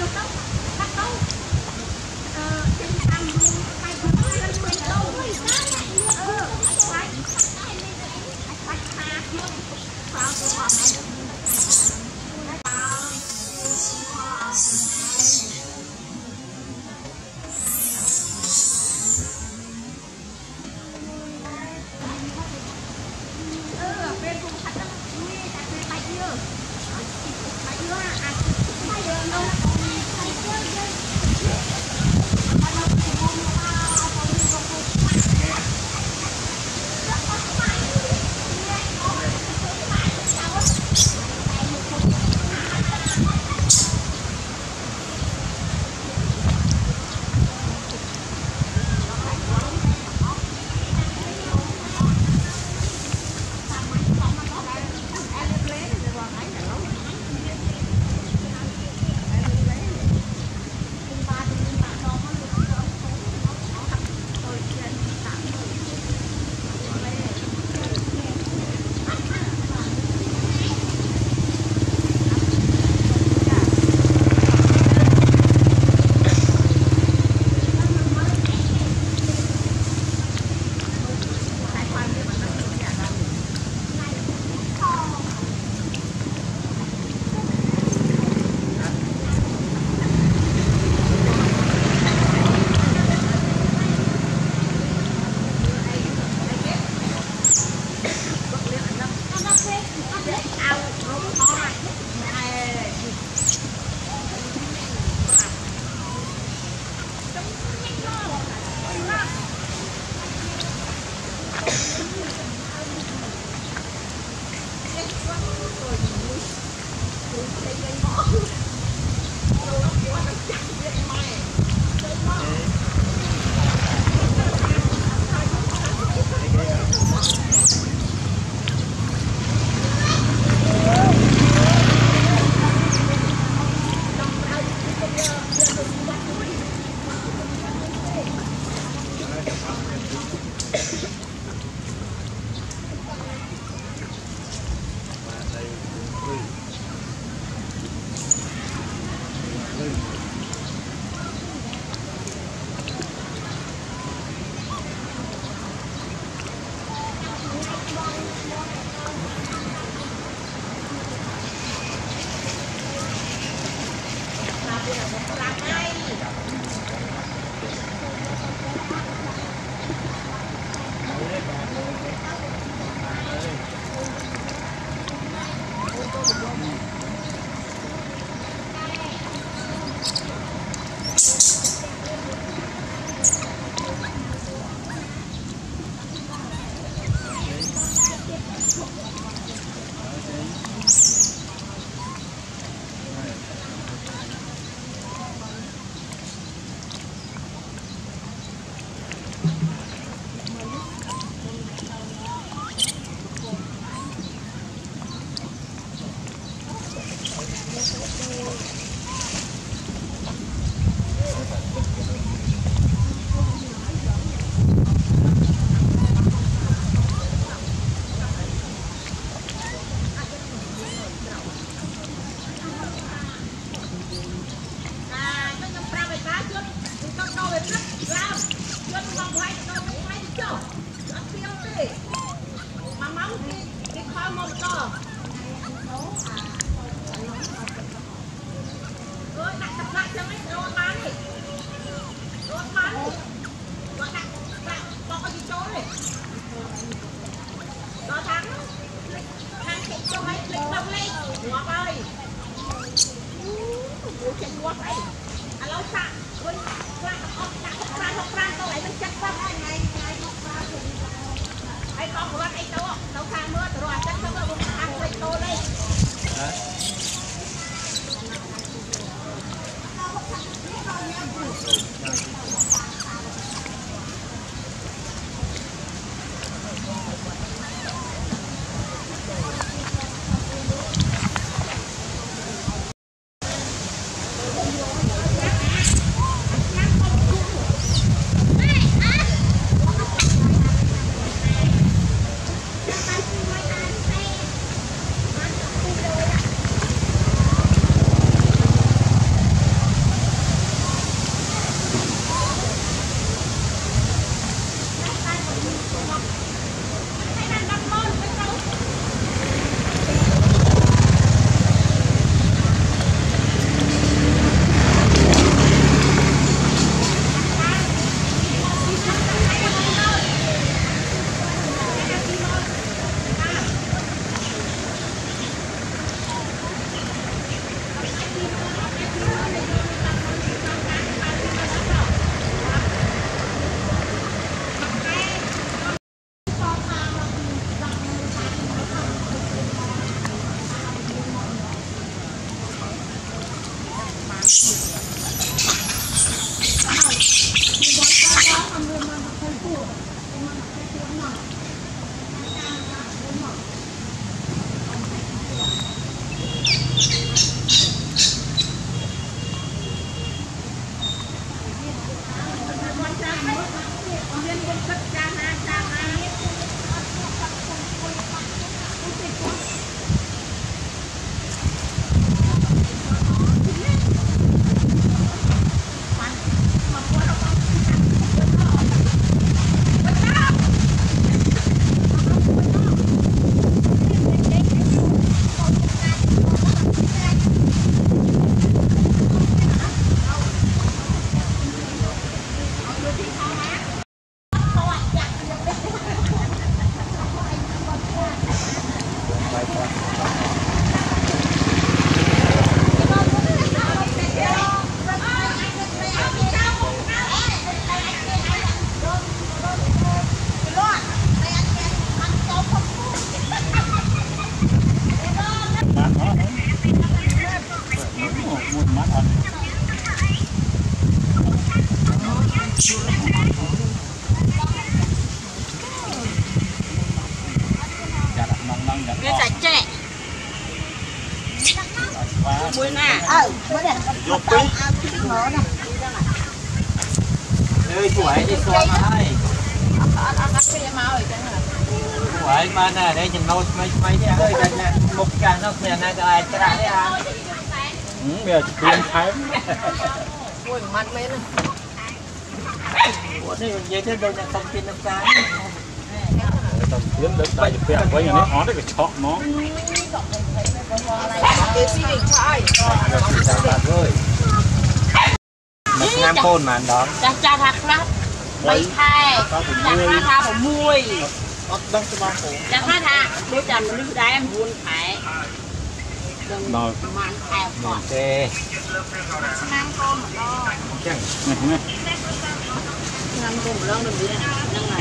យកទៅដាក់ទៅអឺចេញតាមហ្នឹងបាច់ទៅទៅទៅទៅអឺអាចបាច់អាចបាច់ខាខ្លួនខ្លោទៅអត់ វា នេះយកពេញអើពីងណាអើយពួកឯងនេះស្គាល់មកហើយអត់អត់អត់គ្នាមកអីចឹងពួកឯងមកណានេះចំណូលថ្មីថ្មីនេះអើយតែណាមុខចាស់នោះគ្មានណាក៏អាចច្រាស់ទេអាវាស្ទៀនថែមមួយម៉ាត់មែនពួកនេះនិយាយទៅដូចអ្នកសុំទាននៅផ្សារតំទៀនលើកដៃទៅពាក់វិញអានេះអត់ទេវាឆក់ហ្មងគេស៊ីវិញឆាយដល់ទីតាមបាត់អើយមក ឆ្នាំកូនហ្មងដងចាស់ចាស់ថាខ្លះ3ខែចាស់ថាថា6អត់ដឹងច្បាស់ផងចាស់ថាថាដូចតែមនុស្សដែរ9ខែដឹងដល់ប្រហែលខែមែគាត់នទេឆ្នាំកូនម្ដងអញ្ចឹងនេះនេះឆ្នាំកូនម្ដងនឹងវាហ្នឹង